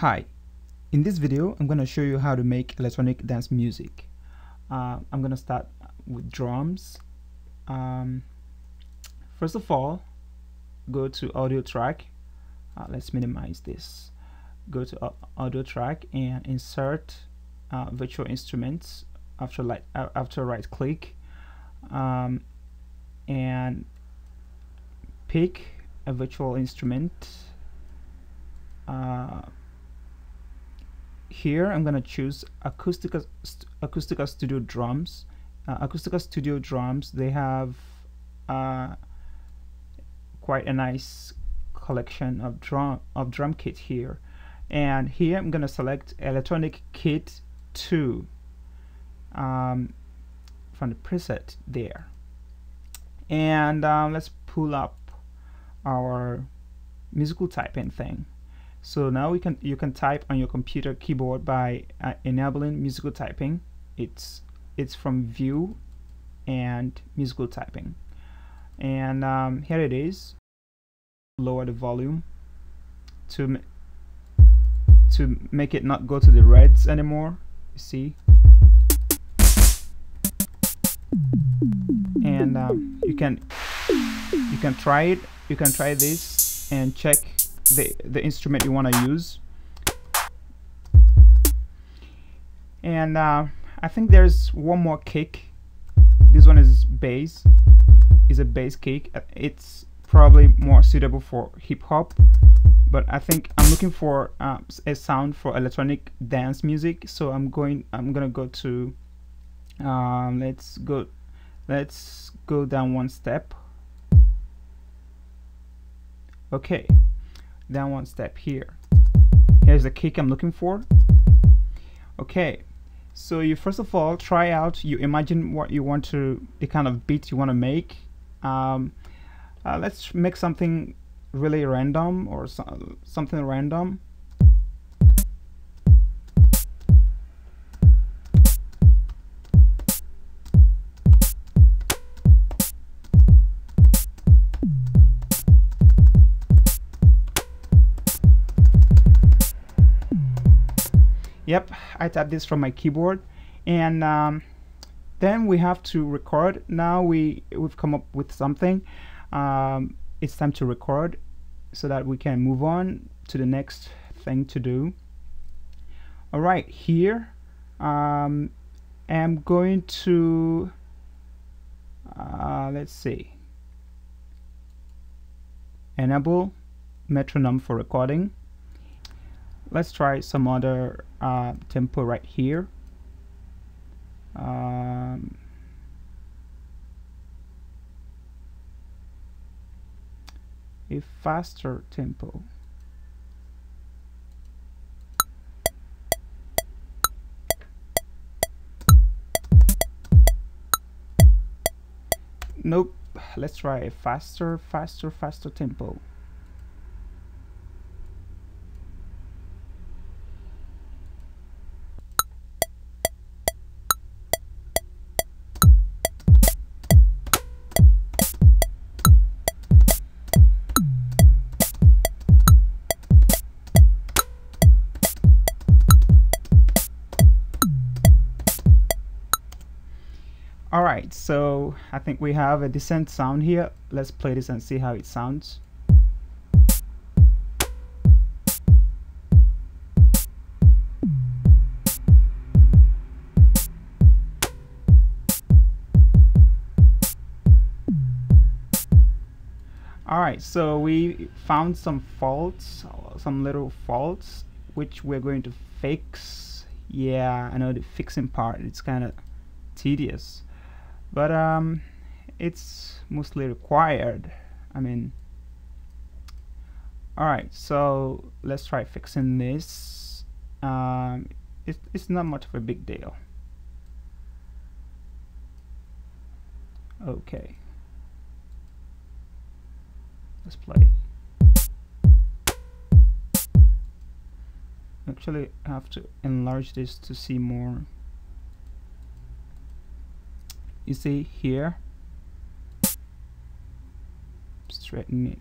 Hi, in this video I'm going to show you how to make electronic dance music. Uh, I'm going to start with drums. Um, first of all, go to audio track. Uh, let's minimize this. Go to uh, audio track and insert uh, virtual instruments after, light, after right click um, and pick a virtual instrument uh, here I'm gonna choose Acoustica, Acoustica Studio Drums. Uh, Acoustica Studio Drums, they have uh, quite a nice collection of drum, of drum kit here. And here I'm gonna select Electronic Kit 2 um, from the preset there. And um, let's pull up our musical typing thing. So now we can you can type on your computer keyboard by uh, enabling musical typing. It's it's from view and musical typing. And um, here it is. Lower the volume to to make it not go to the reds anymore. You see. And um, you can you can try it. You can try this and check the, the instrument you want to use. And uh, I think there's one more kick. This one is bass, is a bass kick. Uh, it's probably more suitable for hip hop, but I think I'm looking for uh, a sound for electronic dance music. So I'm going. I'm gonna go to. Um, let's go. Let's go down one step. Okay, down one step here. Here's the kick I'm looking for. Okay, so you first of all try out, you imagine what you want to, the kind of beat you want to make. Um, uh, let's make something really random or so, something random. Yep, I tap this from my keyboard and um, then we have to record. Now we, we've come up with something. Um, it's time to record so that we can move on to the next thing to do. All right, here um, I'm going to, uh, let's see, enable metronome for recording. Let's try some other uh, tempo right here. Um, a faster tempo nope. Let's try a faster faster faster tempo so I think we have a decent sound here let's play this and see how it sounds Alright, so we found some faults, some little faults, which we're going to fix. Yeah, I know the fixing part, it's kind of tedious but um, it's mostly required. I mean alright so let's try fixing this. Um, it, it's not much of a big deal. Okay. Let's play. Actually I have to enlarge this to see more you see here? Straighten it.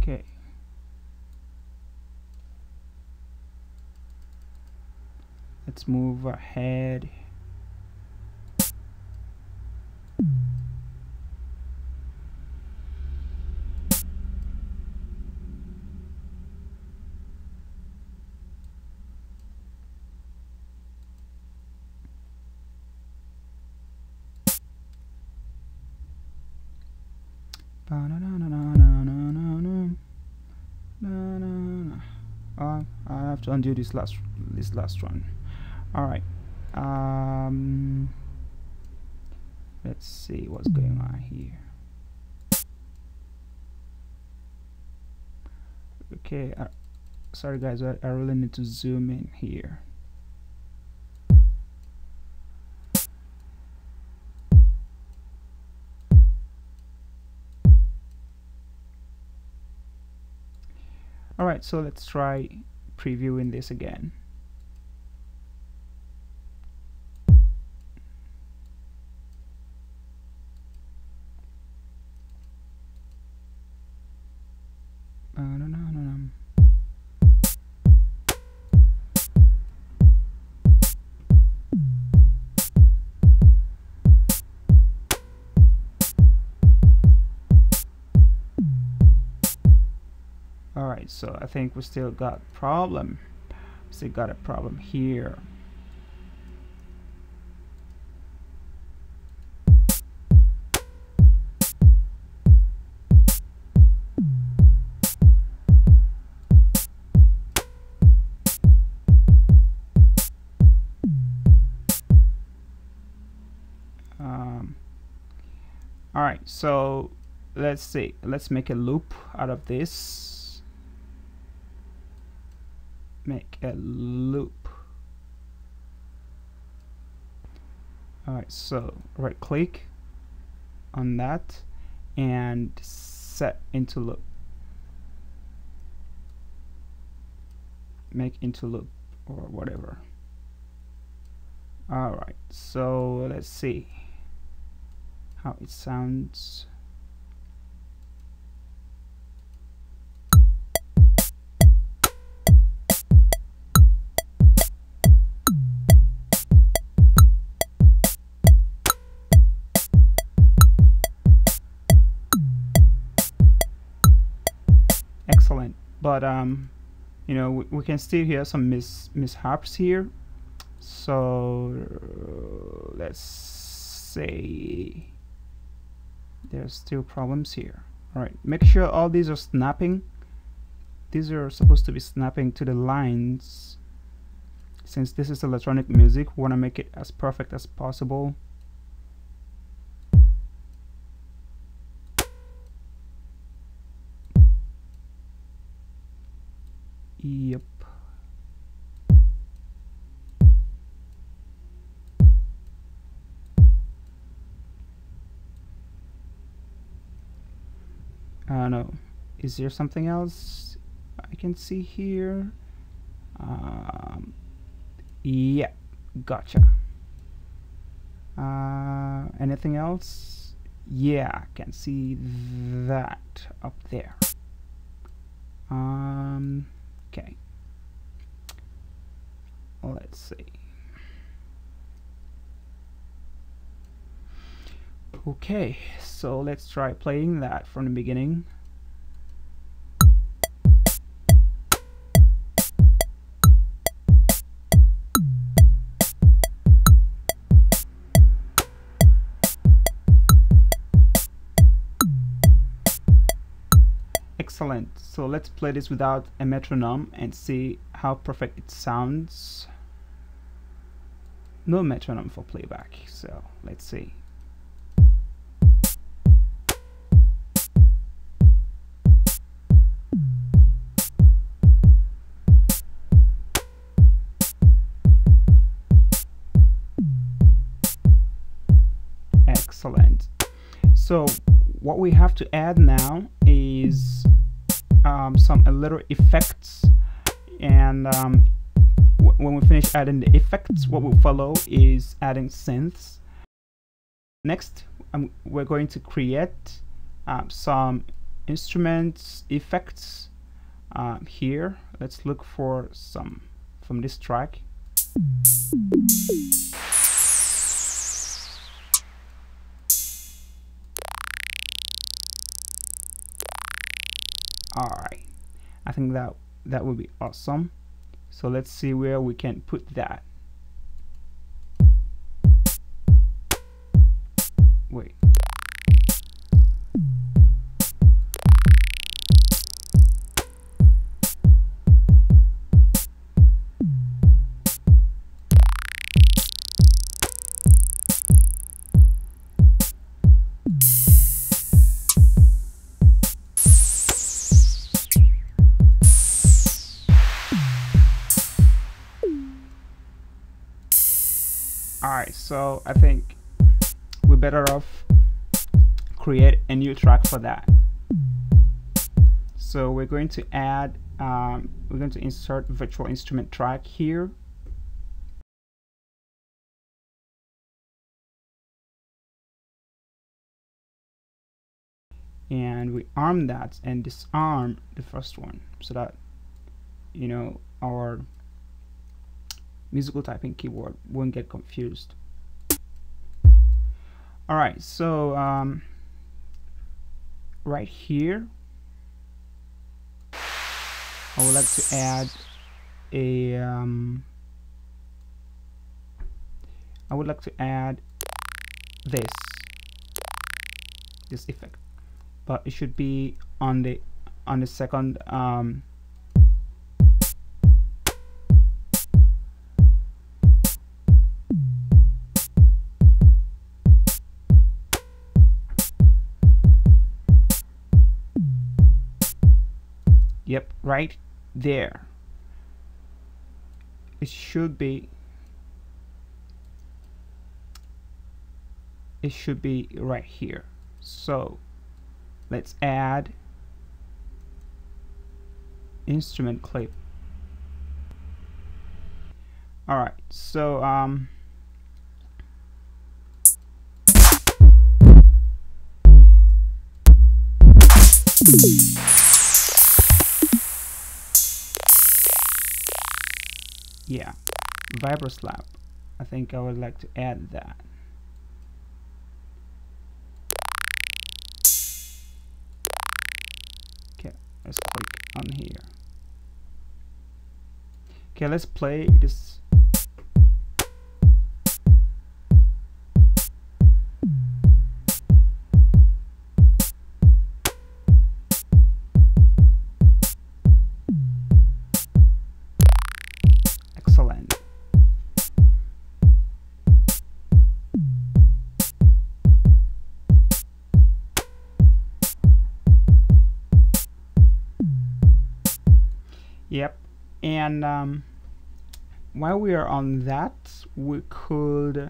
Okay. Let's move ahead Undo this last this last one. All right. Um, let's see what's going on here. Okay. Uh, sorry guys, I, I really need to zoom in here. Alright, so let's try previewing this again. So I think we still got problem. Still got a problem here. Um, all right so let's see let's make a loop out of this make a loop. All right so right click on that and set into loop. Make into loop or whatever. All right so let's see how it sounds but um you know we, we can still hear some mis mishaps here. So let's say there's still problems here. All right make sure all these are snapping. These are supposed to be snapping to the lines. Since this is electronic music we want to make it as perfect as possible Is there something else I can see here? Um, yeah, gotcha. Uh, anything else? Yeah, I can see that up there. Um, Okay. Let's see. Okay, so let's try playing that from the beginning. Excellent. So let's play this without a metronome and see how perfect it sounds. No metronome for playback. So let's see. Excellent. So what we have to add now is um, some little effects. And um, when we finish adding the effects what will follow is adding synths. Next um, we're going to create um, some instruments effects uh, here. Let's look for some from this track I think that that would be awesome. So let's see where we can put that. Wait so I think we're better off create a new track for that. So we're going to add um, we're going to insert virtual instrument track here. And we arm that and disarm the first one so that you know our musical typing keyboard won't get confused alright so um, right here I would like to add a um, I would like to add this this effect but it should be on the on the second um, right there. It should be it should be right here. So let's add instrument clip. Alright so um yeah. Vibraslap I think I would like to add that. Okay let's click on here. Okay let's play this yep. And um, while we are on that we could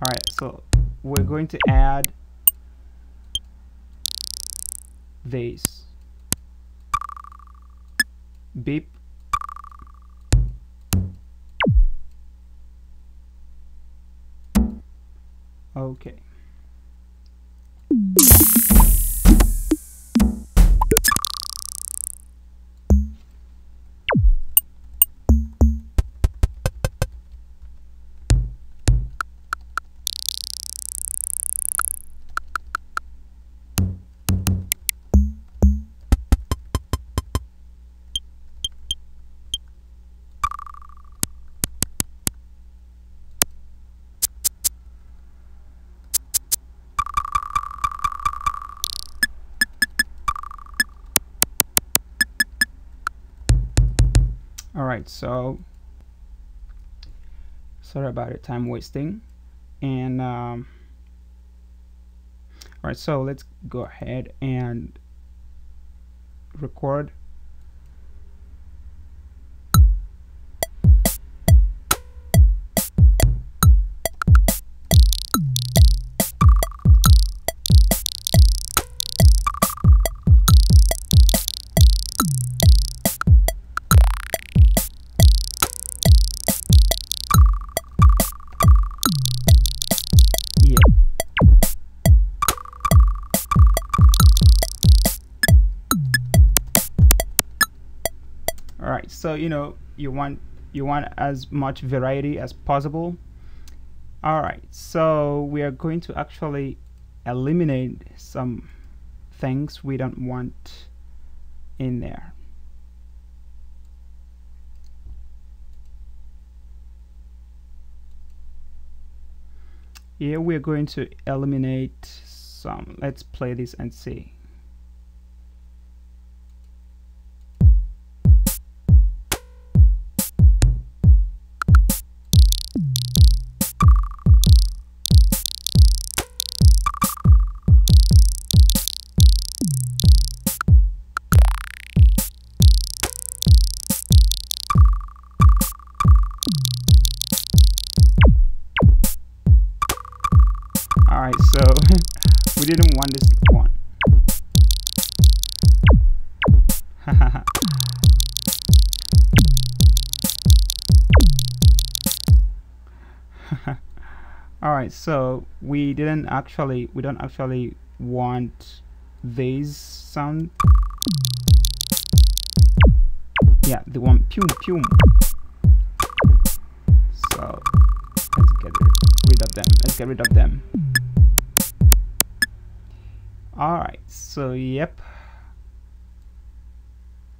Alright, so we're going to add this beep. Okay Alright, so sorry about it, time wasting. And um, alright, so let's go ahead and record so you know you want you want as much variety as possible? All right so we are going to actually eliminate some things we don't want in there. Here we're going to eliminate some. Let's play this and see Alright, so we didn't want this one. Alright, so we didn't actually, we don't actually want these sound. Yeah, the one pum pum. So let's get rid of them. Let's get rid of them all right so yep.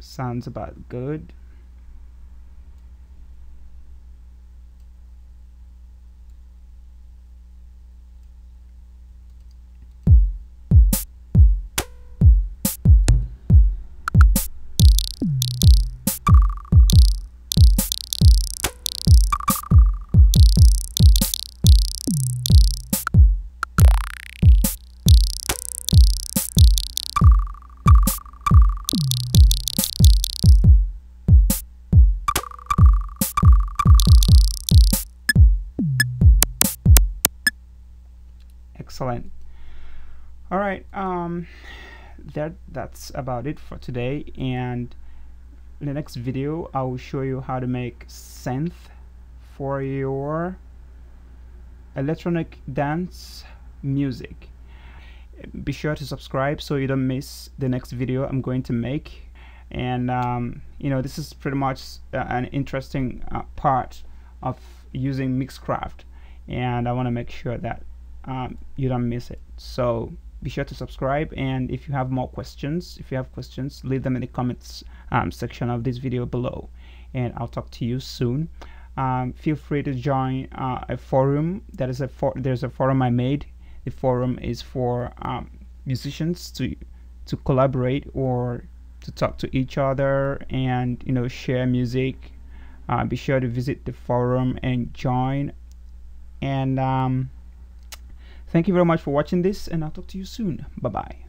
Sounds about good excellent. All right um that that's about it for today. And in the next video I will show you how to make synth for your electronic dance music. Be sure to subscribe so you don't miss the next video I'm going to make. And um, you know this is pretty much uh, an interesting uh, part of using Mixcraft. And I want to make sure that um, you don't miss it. So be sure to subscribe and if you have more questions if you have questions leave them in the comments um, section of this video below and I'll talk to you soon. Um, feel free to join uh, a forum. That is a for there's a forum I made. The forum is for um, musicians to to collaborate or to talk to each other and you know share music. Uh, be sure to visit the forum and join. And um, Thank you very much for watching this and I'll talk to you soon. Bye bye.